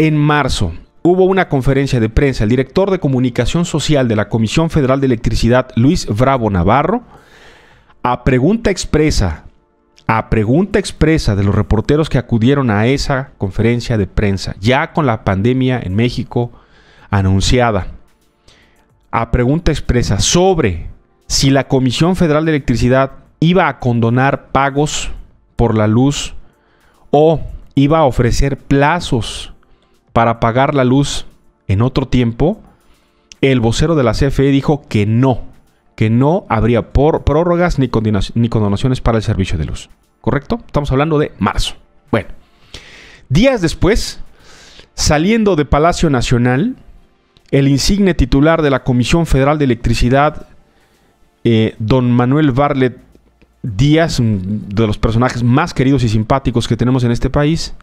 en marzo hubo una conferencia de prensa. El director de comunicación social de la Comisión Federal de Electricidad, Luis Bravo Navarro, a pregunta expresa, a pregunta expresa de los reporteros que acudieron a esa conferencia de prensa, ya con la pandemia en México anunciada, a pregunta expresa sobre si la Comisión Federal de Electricidad iba a condonar pagos por la luz o iba a ofrecer plazos para pagar la luz en otro tiempo, el vocero de la CFE dijo que no, que no habría prórrogas ni, ni condonaciones para el servicio de luz. ¿Correcto? Estamos hablando de marzo. Bueno, días después, saliendo de Palacio Nacional, el insigne titular de la Comisión Federal de Electricidad, eh, don Manuel Barlet Díaz, de los personajes más queridos y simpáticos que tenemos en este país,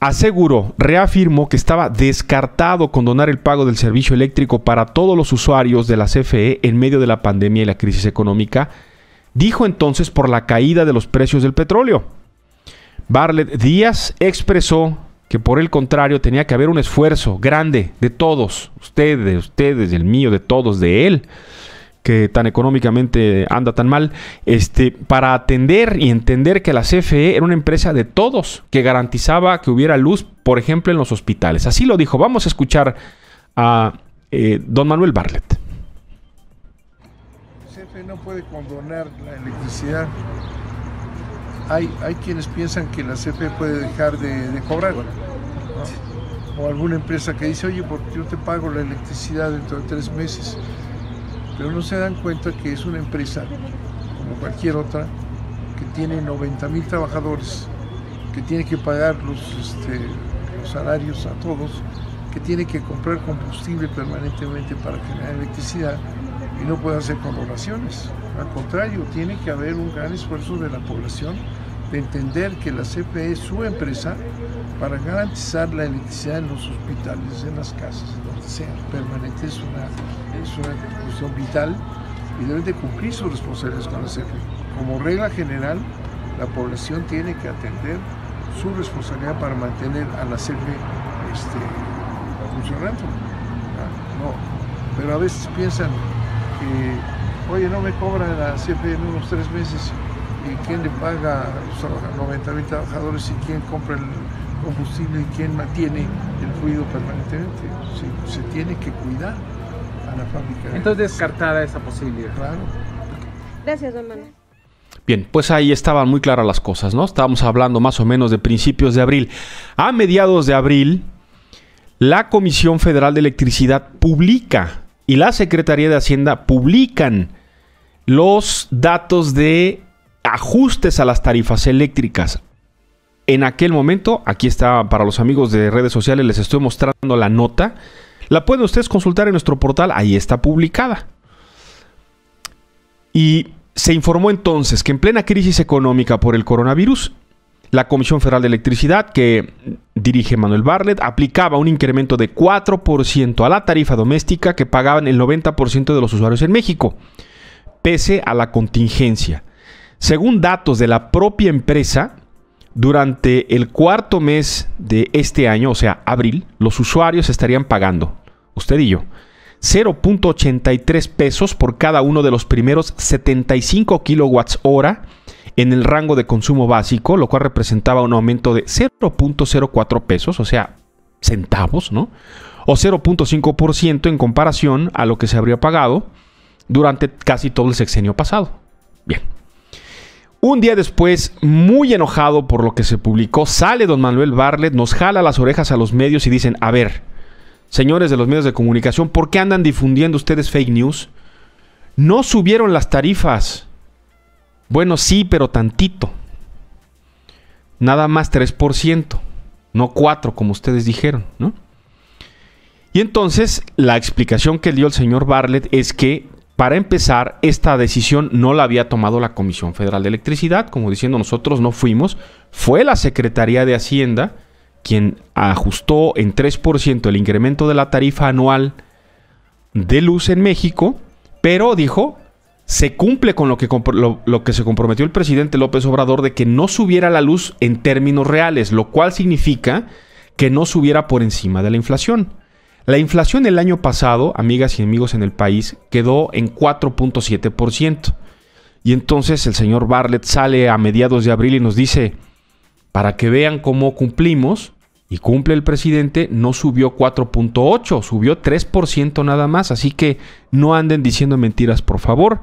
aseguró, reafirmó que estaba descartado condonar el pago del servicio eléctrico para todos los usuarios de la CFE en medio de la pandemia y la crisis económica, dijo entonces por la caída de los precios del petróleo. Barlet Díaz expresó que por el contrario tenía que haber un esfuerzo grande de todos, ustedes, de ustedes, del mío, de todos, de él, que tan económicamente anda tan mal, este, para atender y entender que la CFE era una empresa de todos, que garantizaba que hubiera luz, por ejemplo, en los hospitales. Así lo dijo. Vamos a escuchar a eh, don Manuel Barlet. La CFE no puede condonar la electricidad. Hay, hay quienes piensan que la CFE puede dejar de, cobrar. O alguna empresa que dice, oye, porque yo te pago la electricidad dentro de tres meses pero no se dan cuenta que es una empresa como cualquier otra que tiene 90 mil trabajadores, que tiene que pagar los, este, los salarios a todos, que tiene que comprar combustible permanentemente para generar electricidad y no puede hacer condonaciones. Al contrario, tiene que haber un gran esfuerzo de la población de entender que la CPE es su empresa para garantizar la electricidad en los hospitales, en las casas, sea, permanente, es una, es una cuestión vital y deben de cumplir sus responsabilidades con la CFE. Como regla general, la población tiene que atender su responsabilidad para mantener a la CFE este, funcionando. No, pero a veces piensan que, oye, no me cobra la CFE en unos tres meses y quién le paga a los 90 mil trabajadores y quién compra el combustible y quién mantiene el ruido permanentemente. Se, tiene que cuidar a la fábrica. Entonces descartada esa posibilidad. Claro. Gracias, don Manuel. Bien, pues ahí estaban muy claras las cosas, ¿no? Estábamos hablando más o menos de principios de abril. A mediados de abril, la Comisión Federal de Electricidad publica y la Secretaría de Hacienda publican los datos de ajustes a las tarifas eléctricas. En aquel momento, aquí está para los amigos de redes sociales, les estoy mostrando la nota. La pueden ustedes consultar en nuestro portal, ahí está publicada. Y se informó entonces que en plena crisis económica por el coronavirus, la Comisión Federal de Electricidad, que dirige Manuel Barlet, aplicaba un incremento de 4% a la tarifa doméstica que pagaban el 90% de los usuarios en México, pese a la contingencia. Según datos de la propia empresa, durante el cuarto mes de este año, o sea, abril, los usuarios estarían pagando, usted y yo, 0.83 pesos por cada uno de los primeros 75 kilowatts hora en el rango de consumo básico, lo cual representaba un aumento de 0.04 pesos, o sea, centavos, ¿no? O 0.5% en comparación a lo que se habría pagado durante casi todo el sexenio pasado. Bien. Un día después, muy enojado por lo que se publicó, sale don Manuel Barlet, nos jala las orejas a los medios y dicen, a ver, señores de los medios de comunicación, ¿por qué andan difundiendo ustedes fake news? No subieron las tarifas. Bueno, sí, pero tantito. Nada más 3%, no 4% como ustedes dijeron, ¿no? Y entonces la explicación que dio el señor Barlet es que para empezar, esta decisión no la había tomado la Comisión Federal de Electricidad, como diciendo nosotros no fuimos, fue la Secretaría de Hacienda quien ajustó en 3% el incremento de la tarifa anual de luz en México, pero dijo, se cumple con lo que, lo que se comprometió el presidente López Obrador de que no subiera la luz en términos reales, lo cual significa que no subiera por encima de la inflación. La inflación el año pasado, amigas y amigos en el país, quedó en 4.7%. Y entonces el señor Bartlett sale a mediados de abril y nos dice, para que vean cómo cumplimos, y cumple el presidente, no subió 4.8, subió 3% nada más, así que no anden diciendo mentiras, por favor.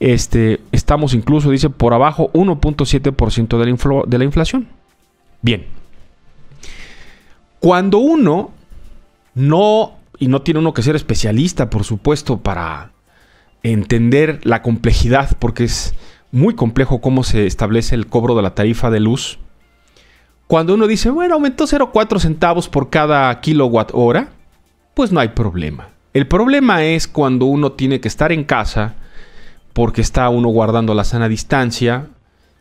Este, estamos incluso, dice, por abajo 1.7% de, de la inflación. Bien. Cuando uno no, y no tiene uno que ser especialista, por supuesto, para entender la complejidad, porque es muy complejo cómo se establece el cobro de la tarifa de luz, cuando uno dice, bueno, aumentó 0,4 centavos por cada kilowatt hora, pues no hay problema. El problema es cuando uno tiene que estar en casa porque está uno guardando la sana distancia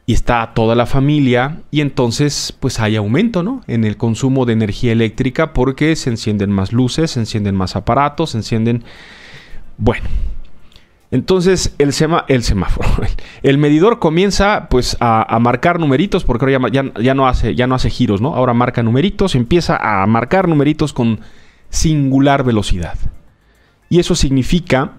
y está toda la familia y entonces pues hay aumento, ¿no? En el consumo de energía eléctrica porque se encienden más luces, se encienden más aparatos, se encienden... Bueno, entonces el, el semáforo, el medidor comienza pues a, marcar numeritos, porque ahora ya, no hace, ya no hace giros, ¿no? Ahora marca numeritos, empieza a marcar numeritos con singular velocidad. Y eso significa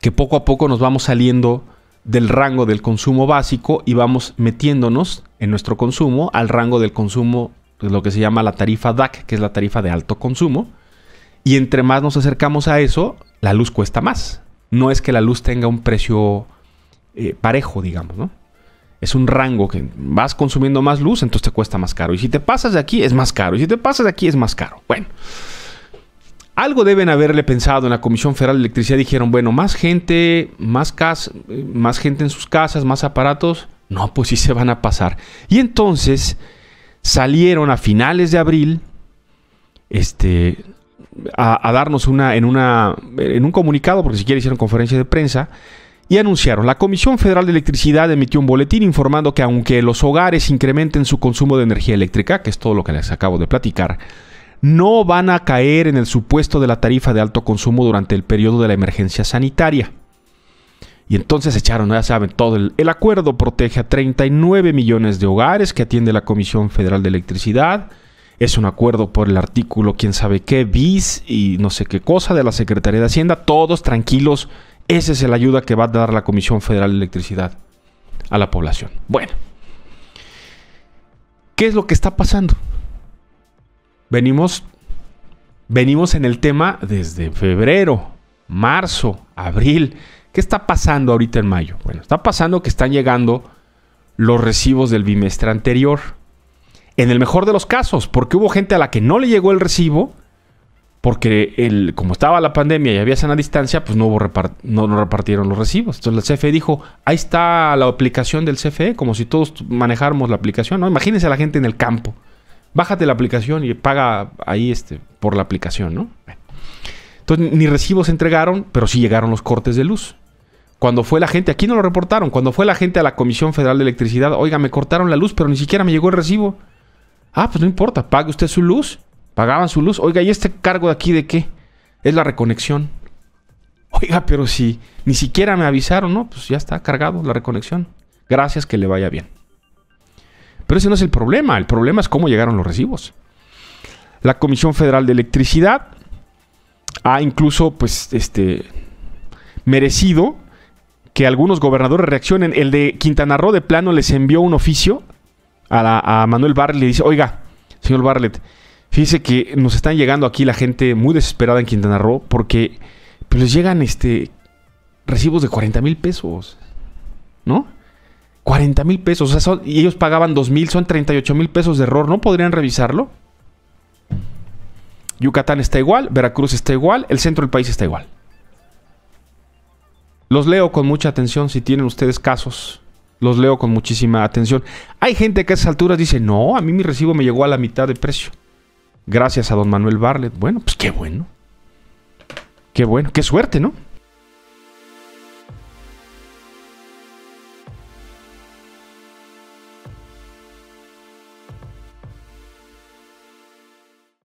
que poco a poco nos vamos saliendo del rango del consumo básico y vamos metiéndonos en nuestro consumo al rango del consumo de lo que se llama la tarifa DAC, que es la tarifa de alto consumo. Y entre más nos acercamos a eso, la luz cuesta más no es que la luz tenga un precio eh, parejo, digamos, ¿no? Es un rango que vas consumiendo más luz, entonces te cuesta más caro. Y si te pasas de aquí, es más caro. Y si te pasas de aquí, es más caro. Bueno, algo deben haberle pensado en la Comisión Federal de Electricidad. Dijeron, bueno, más gente, más, más gente en sus casas, más aparatos. No, pues sí se van a pasar. Y entonces salieron a finales de abril, este, a, darnos una en, una en un comunicado, porque si quiere hicieron conferencia de prensa, y anunciaron, la Comisión Federal de Electricidad emitió un boletín informando que aunque los hogares incrementen su consumo de energía eléctrica, que es todo lo que les acabo de platicar, no van a caer en el supuesto de la tarifa de alto consumo durante el periodo de la emergencia sanitaria. Y entonces echaron, ya saben, todo el, el acuerdo protege a 39 millones de hogares que atiende la Comisión Federal de Electricidad, es un acuerdo por el artículo quién sabe qué, bis y no sé qué cosa de la Secretaría de Hacienda, todos tranquilos, esa es la ayuda que va a dar la Comisión Federal de Electricidad a la población. Bueno, ¿qué es lo que está pasando? Venimos, venimos en el tema desde febrero, marzo, abril. ¿Qué está pasando ahorita en mayo? Bueno, está pasando que están llegando los recibos del bimestre anterior en el mejor de los casos, porque hubo gente a la que no le llegó el recibo, porque el, como estaba la pandemia y había sana distancia, pues no, hubo no, repartieron los recibos. Entonces el CFE dijo, ahí está la aplicación del CFE, como si todos manejáramos la aplicación. ¿no? Imagínense a la gente en el campo. Bájate la aplicación y paga ahí este, por la aplicación, ¿no? Entonces ni recibos entregaron, pero sí llegaron los cortes de luz. Cuando fue la gente, aquí no lo reportaron, cuando fue la gente a la Comisión Federal de Electricidad, oiga, me cortaron la luz, pero ni siquiera me llegó el recibo. Ah, pues no importa, pague usted su luz. Pagaban su luz. Oiga, ¿y este cargo de aquí de qué? Es la reconexión. Oiga, pero si ni siquiera me avisaron, ¿no? Pues ya está cargado la reconexión. Gracias, que le vaya bien. Pero ese no es el problema. El problema es cómo llegaron los recibos. La Comisión Federal de Electricidad ha incluso, pues, este, merecido que algunos gobernadores reaccionen. El de Quintana Roo de plano les envió un oficio a, Manuel Bartlett le dice, oiga, señor Bartlett, fíjese que nos están llegando aquí la gente muy desesperada en Quintana Roo porque pues, les llegan este recibos de 40 mil pesos, ¿no? 40 mil pesos, o sea, y ellos pagaban 2 mil, son 38 mil pesos de error, ¿no podrían revisarlo? Yucatán está igual, Veracruz está igual, el centro del país está igual. Los leo con mucha atención si tienen ustedes casos los leo con muchísima atención. Hay gente que a esas alturas dice, no, a mí mi recibo me llegó a la mitad de precio. Gracias a don Manuel Barlet. Bueno, pues qué bueno. Qué bueno, qué suerte, ¿no?